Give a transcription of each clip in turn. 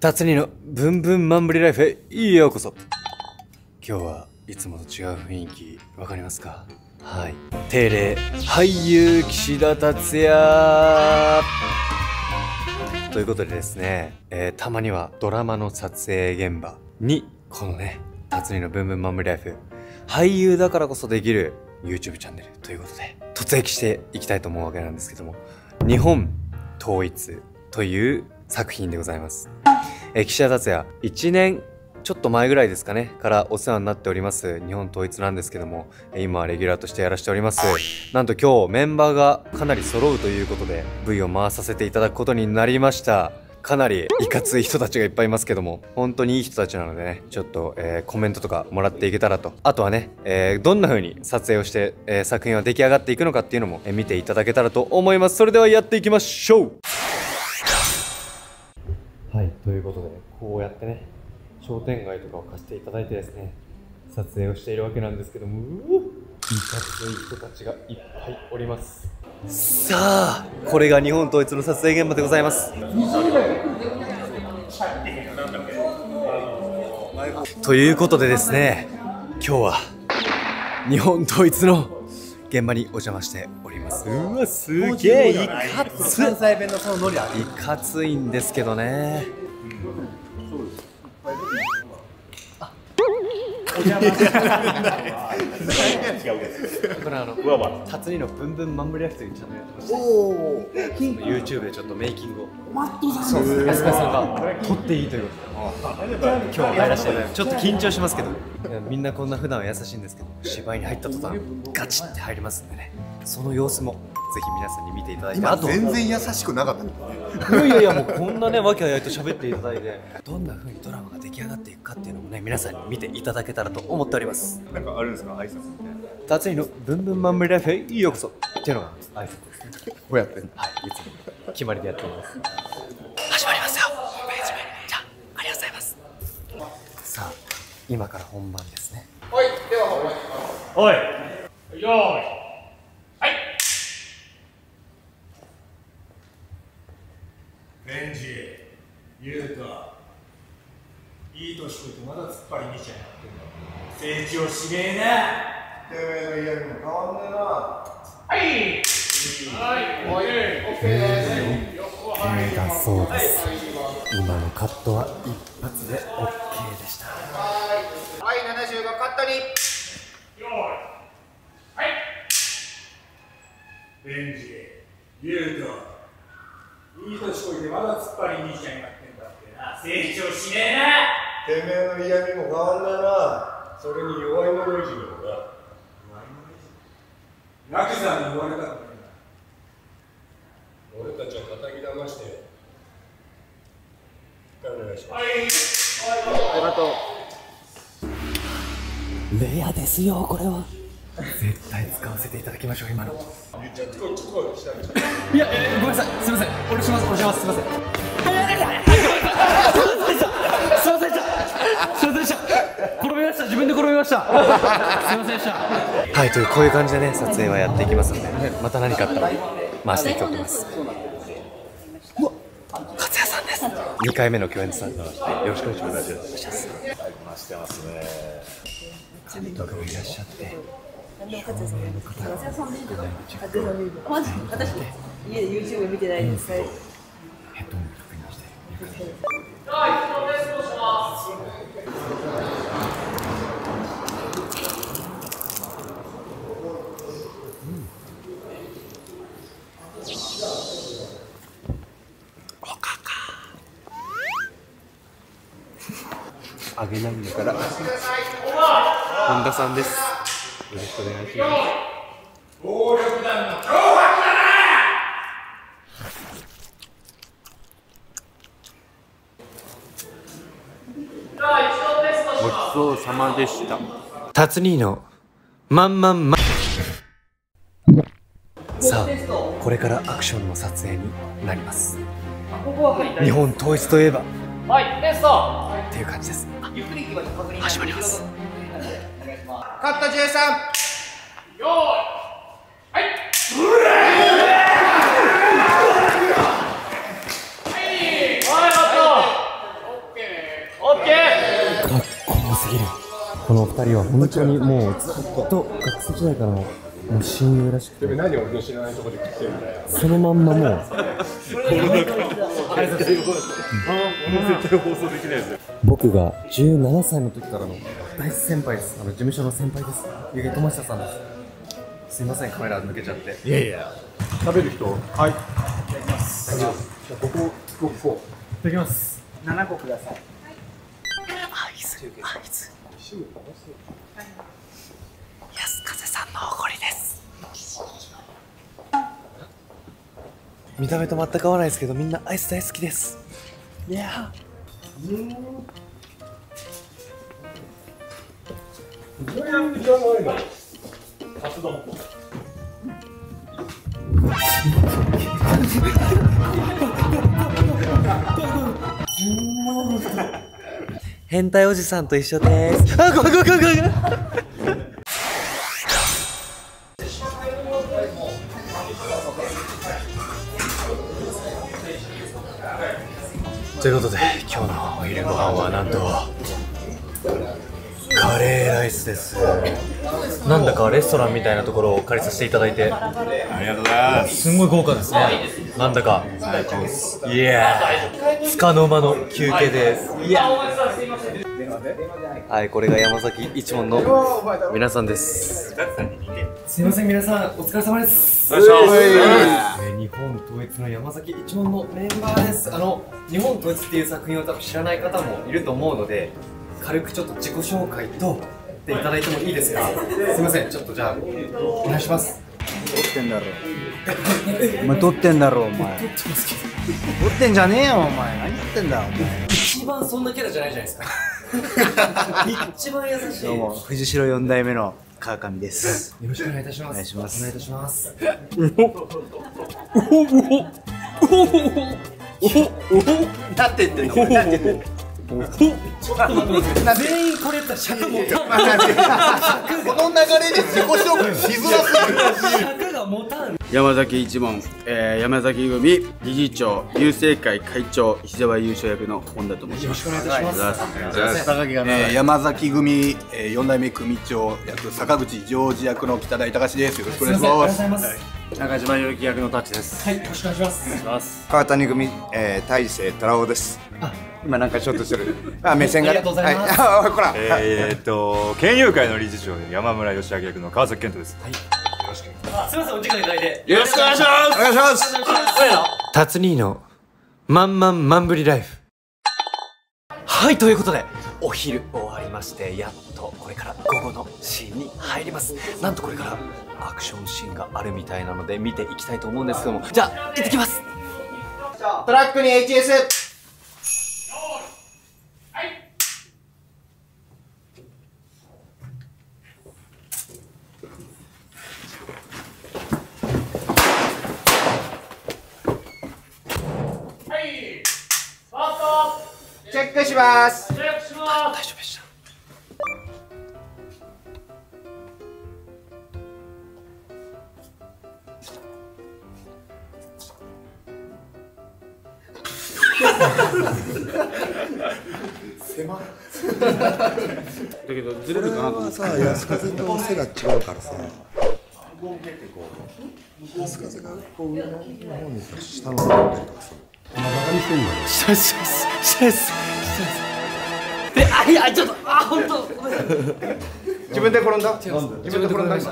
達人のブンブンマンブリライフへようこそ。今日はいつもと違う雰囲気わかりますか？はい。定例俳優岸田達也。ということでですね、えー、たまにはドラマの撮影現場にこのね達人のブンブンマンブリライフ俳優だからこそできる YouTube チャンネルということで突撃していきたいと思うわけなんですけども日本統一という作品でございます。え岸田達也、1年ちょっと前ぐらいですかね、からお世話になっております、日本統一なんですけども、今はレギュラーとしてやらせております。なんと今日メンバーがかなり揃うということで、V を回させていただくことになりました。かなりいかつい人たちがいっぱいいますけども、本当にいい人たちなのでね、ちょっと、えー、コメントとかもらっていけたらと。あとはね、えー、どんな風に撮影をして、えー、作品は出来上がっていくのかっていうのも、え見ていただけたらと思います。それではやっていきましょうはいということでこうやってね商店街とかを貸していただいてですね撮影をしているわけなんですけどもいかつい人たちがいっぱいおります。さあこれが日本統一の撮影現場でございます。ということでですね今日は日本統一の現場にお邪魔しております。うわすげえいかつ。いかついんですけどね、これあの辰巳のブンブンマンブリアフというチャンネルやってまして YouTube でちょっとメイキングを。マットさん安川さんが撮っていいということで今日入らせていただいてちょっと緊張しますけどみんなこんな普段は優しいんですけど芝居に入った途端ガチって入りますんでねその様子もぜひ皆さんに見ていただいてあと全然優しくなかったいやいやいやもうこんなねわけあいあいと喋っていただいてどんな風にドラマが出来上がっていくかっていうのもね皆さんに見ていただけたらと思っております。なんかあるんですか？挨拶みたいな。達人のブンブンマンブリライフへようこそっていうのが挨拶ですね。こうやってはい。いつも決まりでやっております。始まりますよじゃあありがとうございます。さあ今から本番ですね。はいでは本番いきます。はい。よーいレンジユータいい年こいてまだ突っ張り見ちゃいなってんだ成長しねえな。てめえの嫌にも変わんねえな。はい。はい。おい。オッケーです決めたそうです今のカットは一発で OK でしたはい。はい。70がカットによい。はい。レンジユータい。い。年こい。てまだ突っ張りにしちゃい。まってんだってな成長しねえなてめえの嫌味も変わんないなそれに弱い者いじめもな弱い者いじめヤクザに言われたくないな俺たちは叩き騙してお願いします。はいありがとう。レアですよこれは。絶対使わせていただきましょう今の。いや、えー、ごめんなさい。すみません。おろします。おろします。すみませんした。すみませんでした。はいというこういう感じでね撮影はやっていきますのでまた何かあったら回していきたいと思います。勝也さんです。2回目の共演ですよろしくお願いします。お願いします。してます。ね監督もいらっしゃって。何でも勝つさん勝也さんでい。いとか勝也さんでいいとかマジ私家で YouTube 見てないです、ヘッドホン確認してはい質問ですどうしますあげないんだから。本田さんです。よろしくお願いします暴力団の脅迫だなごちそうさまでした。達兄のまんまんま。さあこれからアクションの撮影になります。日本統一といえば。はいテスト。っていう感じですゆっくり行きましょう確認始まります。勝った13よーはいはい、かっこよすぎる。この二人は本当にもうずっと学生時代からのもう親友らしくて。何俺の知らないところで食ってるんだよ。そのまんまもう。僕が17歳の時からの大先輩です。あの事務所の先輩です。ゆげともしさんです。すいませんカメラ抜けちゃって。いやいや。食べる人？はい。いただきますじゃあここここいただきます。7個ください。安風さんのおごりです見た目と全く合わないですけどみんなアイス大好きです。いや。じゃないのカツ丼変態おじさんと一緒です。あごめんごめんごめんです。なんだかレストランみたいなところを借りさせていただいて。ありがとうございます。すんごい豪華ですね。なんだか。いやー。つかの間の休憩で。すいや。はいこれが山崎一門の皆さんです。すいません皆さんお疲れ様です。お願いします。えー日本統一の山崎一門のメンバーです。あの日本統一っていう作品を多分知らない方もいると思うので軽くちょっと自己紹介とっていただいてもいいですかすいません。ちょっとじゃあお願いします。撮ってんだろお前撮ってんだろお前。撮ってんじゃねえよお前。何言ってんだお前。一番そんなキャラじゃないじゃないですか。一番優しい。どうも藤代四代目の川上です。よろしくお願いいたします。お願いします。お願いいたします。なんて言っ。てんのなんて言ってんの全員これやったら尺持たん。この流れで自己紹介しづらすぎる尺が持たん。山崎一門、えー、山崎組理事長郵政会会長石沢優勝役の本田と申しますお願いいたします。えー山崎組、えー、4代目組長役坂口ジョージ役の北台隆ですよろしくお願いします。中島由紀役のタッチですはい、よろしくお願いします。川谷組、えー、大勢虎雄です。今なんかちょっとする。あ、目線がね。ありがとうございますはい、あ、ほら。えーっと県友会の理事長山村義明役の川崎健人です。すみません、お時間いただいて。よろしくお願いしますお願いします。達兄のまんまんまんぶりライフはいということでお昼終わりましてやっとこれから午後のシーンに入ります。なんとこれからアクションシーンがあるみたいなので見ていきたいと思うんですけども。じゃあ行ってきます。トラックに HS。チェックします。狭だけどずれるかなと思って。さ安風と背が違うからさ安風がこう上の方に下の方に行ったりとかさしたいっすしたいっすしたいっすであいやちょっとあ本当ごめんなさい自分で転んだ。自分で転んだなんだ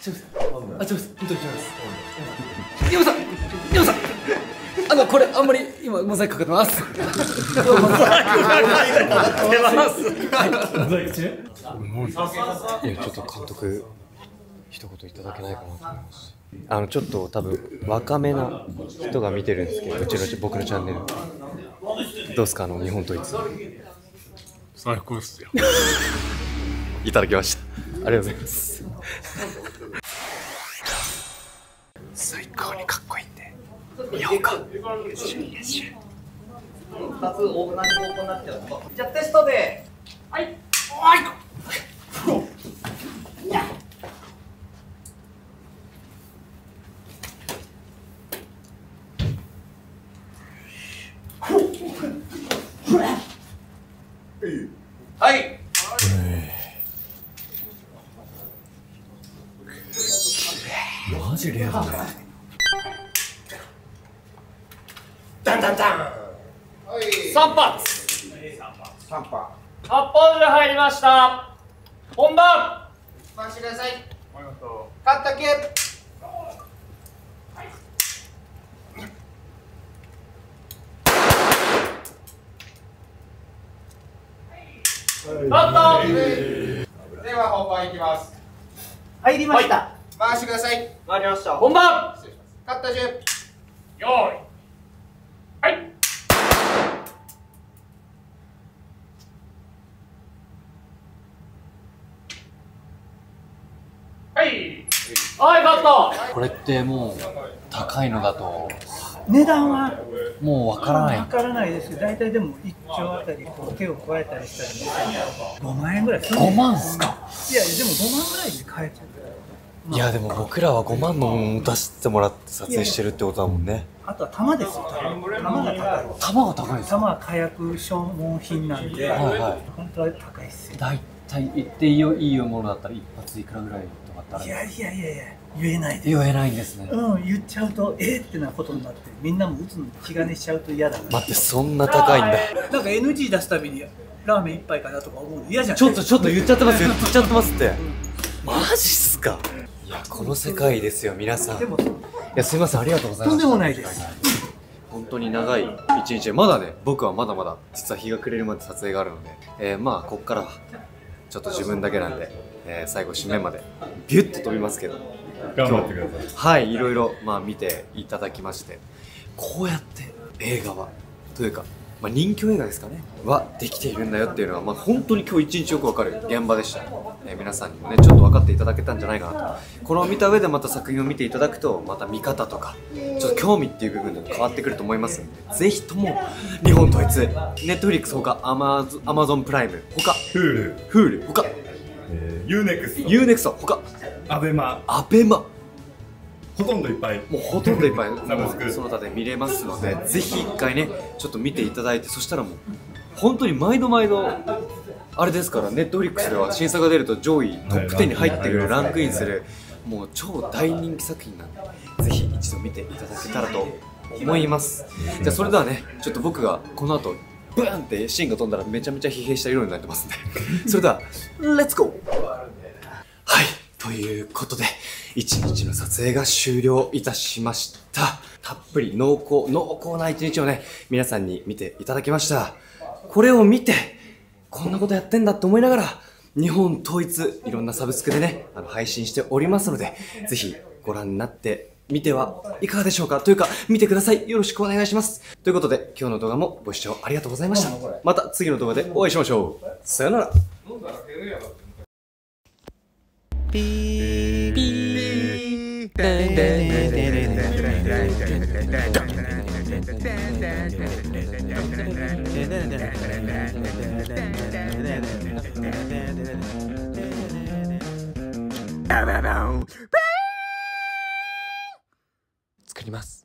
すいませんあすいません本当に違います山さん山さんあのこれあんまり今モザイクかかってます。モザイクかかってます。モザイク中いやちょっと監督一言いただけないかなと思います。あのちょっと多分若めな人が見てるんですけどうちの僕のチャンネル。どうすか？あの日本統一最高っすよ。いただきました。ありがとうございます。最高にかっこいい二つっちゃうじゃテストではい。はい。マジレアだ3波八本ル入りました。本番。回してください勝ったけ。はい、では本番いきます。入りました、はい、回してください。回りました。本番。勝った順よい。はいカット。これってもう高いのだと。値段は？もうわからない。わからないですけど大体でも1兆あたりこう手を加えたりしたら5万円ぐらいする5万っすか？いやでも5万ぐらいで買えちゃういやでも僕らは5万のものを出してもらって撮影してるってことだもんね。あとは玉ですよ玉。玉が高い。玉が高いんですか？玉は火薬消耗品なんで、はいはい。本当は高いですよ。大体言っていいよいいものだったら一発いくらぐらいとかってあるいやいやいやいや言えないです。言えないんですね。うん言っちゃうとえー、ってなことになってみんなも打つの気兼ねしちゃうと嫌だな待ってそんな高いんだ。なんか NG 出すたびにラーメン一杯かなとか思うの。嫌じゃん。ちょっとちょっと言っちゃってます言っちゃってますって。マジっすか？いやこの世界ですよ皆さん。いでもやすいませんありがとうございます。とんでもないです。本当に長い一日でまだね僕はまだまだ実は日が暮れるまで撮影があるので、えー、まあこっからはちょっと自分だけなんで、えー最後締めまでビュッと飛びますけど。頑張ってください。はいいろいろまあ見ていただきまして。こうやって映画はというか、まあ、人気映画ですかね。はできているんだよっていうのは、まあ、本当に今日一日よくわかる現場でした、えー皆さんにもねちょっと分かっていただけたんじゃないかなと。これを見た上でまた作品を見ていただくとまた見方とかちょっと興味っていう部分でも変わってくると思います。のでぜひとも日本統一ネットフリックスほかアマゾアマゾンプライムほか Hulu、Hulu ほかえー、UNEXT、UNEXT ほかアベマ、アベマほとんどいっぱい。もうほとんどいっぱい。その他で見れますのでぜひ一回ねちょっと見ていただいてそしたらもう本当に毎度毎度あれですからネットフリックスでは審査が出ると上位トップ10に入ってくるランクインするもう超大人気作品なんでぜひ一度見ていただけたらと思います。じゃあそれではねちょっと僕がこの後ブーンってシーンが飛んだらめちゃめちゃ疲弊した色になってますんで それではレッツゴーはい。ということで、一日の撮影が終了いたしました。たっぷり濃厚、濃厚な一日をね、皆さんに見ていただきました。これを見て、こんなことやってんだって思いながら、日本統一、いろんなサブスクでね、あの配信しておりますので、ぜひご覧になってみてはいかがでしょうか？というか、見てください。よろしくお願いします。ということで、今日の動画もご視聴ありがとうございました。また次の動画でお会いしましょう。さよなら。作ります。